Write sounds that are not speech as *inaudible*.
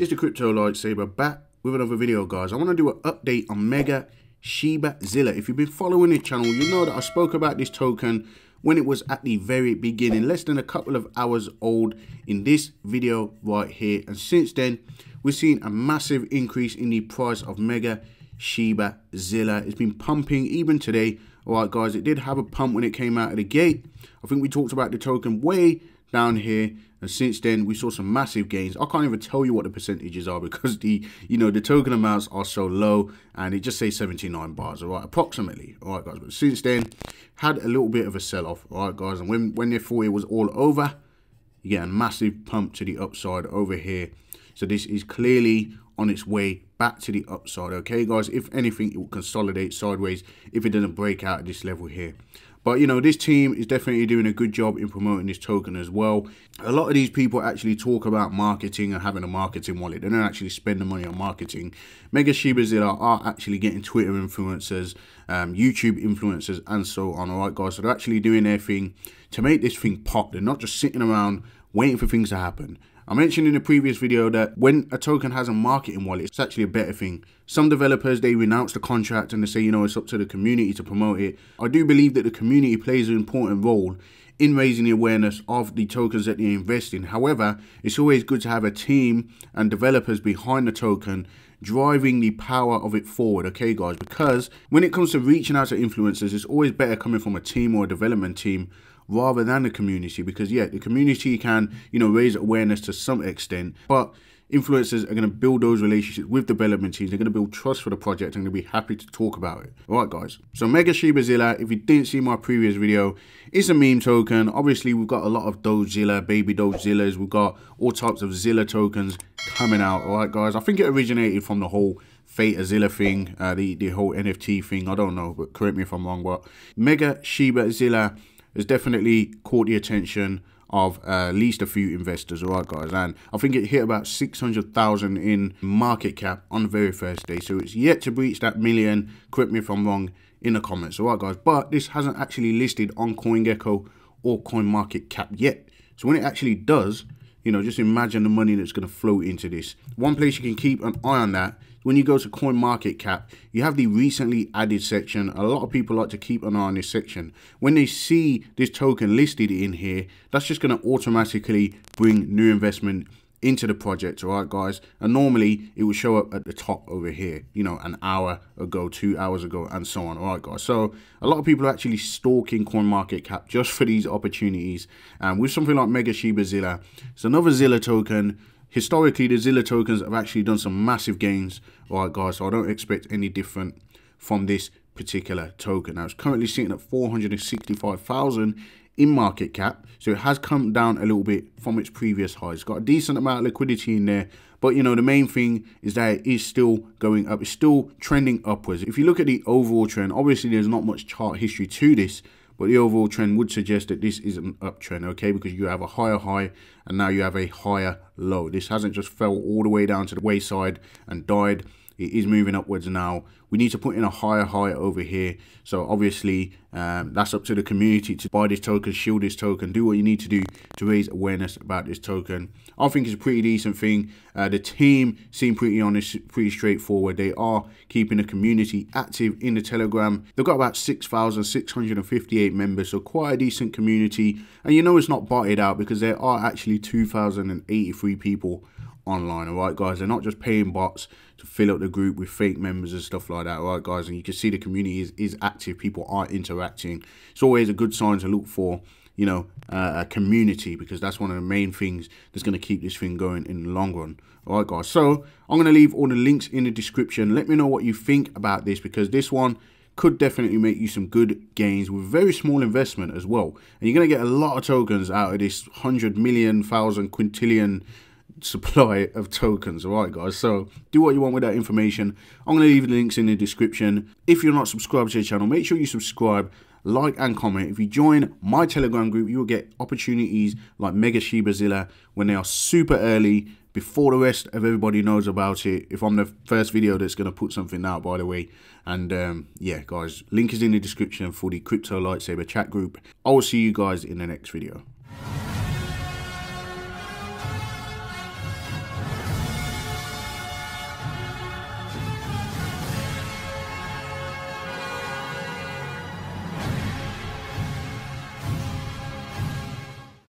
It's the Crypto Lightsaber back with another video, guys. I want to do an update on Mega Shiba Zilla. If you've been following the channel, you know that I spoke about this token when it was at the very beginning, less than a couple of hours old in this video right here. And since then, we've seen a massive increase in the price of Mega Shiba Zilla. It's been pumping even today. All right, guys, it did have a pump when it came out of the gate. I think we talked about the token way down here and since then we saw some massive gains. I can't even tell you what the percentages are because the you know the token amounts are so low and it just says 79 bars all right approximately all right guys. But since then had a little bit of a sell-off all right guys. And when when they thought it was all over you get a massive pump to the upside over here. So this is clearly on its way back to the upside okay guys if anything it will consolidate sideways if it doesn't break out at this level here but, you know, this team is definitely doing a good job in promoting this token as well. A lot of these people actually talk about marketing and having a marketing wallet. They don't actually spend the money on marketing. Mega Shiba Zilla are actually getting Twitter influencers, um, YouTube influencers, and so on. All right, guys. So they're actually doing their thing to make this thing pop. They're not just sitting around waiting for things to happen. I mentioned in the previous video that when a token has a marketing wallet, it's actually a better thing. Some developers, they renounce the contract and they say, you know, it's up to the community to promote it. I do believe that the community plays an important role in raising the awareness of the tokens that they invest in. However, it's always good to have a team and developers behind the token driving the power of it forward, okay, guys? Because when it comes to reaching out to influencers, it's always better coming from a team or a development team rather than the community because yeah the community can you know raise awareness to some extent but influencers are going to build those relationships with development teams. They're going to build trust for the project and going to be happy to talk about it. All right, guys. So Mega Shiba Zilla, if you didn't see my previous video, it's a meme token. Obviously, we've got a lot of Dogezilla, baby Dogezillas. We've got all types of Zilla tokens coming out. All right, guys. I think it originated from the whole Fate Zilla thing, uh, the, the whole NFT thing. I don't know, but correct me if I'm wrong. But Mega Shiba Zilla has definitely caught the attention of uh, at least a few investors, all right, guys. And I think it hit about 600,000 in market cap on the very first day. So it's yet to breach that million. Correct me if I'm wrong in the comments, all right, guys. But this hasn't actually listed on CoinGecko or CoinMarketCap yet. So when it actually does, you know, just imagine the money that's going to flow into this. One place you can keep an eye on that when you go to coin market cap you have the recently added section a lot of people like to keep an eye on this section when they see this token listed in here that's just going to automatically bring new investment into the project all right guys? And normally it will show up at the top over here you know an hour ago two hours ago and so on all right guys? So a lot of people are actually stalking coin market cap *laughs* just for these opportunities and with something like mega shiba zilla. It's another zilla token. Historically the zilla tokens have actually done some massive gains all right guys? So i don't expect any different from this particular token. Now it's currently sitting at 465,000 in market cap. So it has come down a little bit from its previous highs. It's got a decent amount of liquidity in there. But, you know, the main thing is that it is still going up. It's still trending upwards. If you look at the overall trend, obviously there's not much chart history to this. But the overall trend would suggest that this is an uptrend, okay? Because you have a higher high and now you have a higher low. This hasn't just fell all the way down to the wayside and died it is moving upwards now. We need to put in a higher high over here. So obviously, um, that's up to the community to buy this token, shield this token, do what you need to do to raise awareness about this token. I think it's a pretty decent thing. Uh, the team seem pretty honest, pretty straightforward. They are keeping the community active in the Telegram. They've got about 6,658 members, so quite a decent community. And you know it's not botted out because there are actually 2,083 people online all right guys? They're not just paying bots to fill up the group with fake members and stuff like that all right guys? And you can see the community is, is active. People are interacting. It's always a good sign to look for you know uh, a community because that's one of the main things that's going to keep this thing going in the long run all right guys? So i'm going to leave all the links in the description. Let me know what you think about this because this one could definitely make you some good gains with very small investment as well. And you're going to get a lot of tokens out of this 100 million, thousand, quintillion supply of tokens. All right guys so do what you want with that information. I'm going to leave the links in the description. If you're not subscribed to the channel make sure you subscribe like and comment. If you join my telegram group you will get opportunities like mega shiba zilla when they are super early before the rest of everybody knows about it if i'm the first video that's going to put something out by the way. And um, yeah guys link is in the description for the crypto lightsaber chat group. I will see you guys in the next video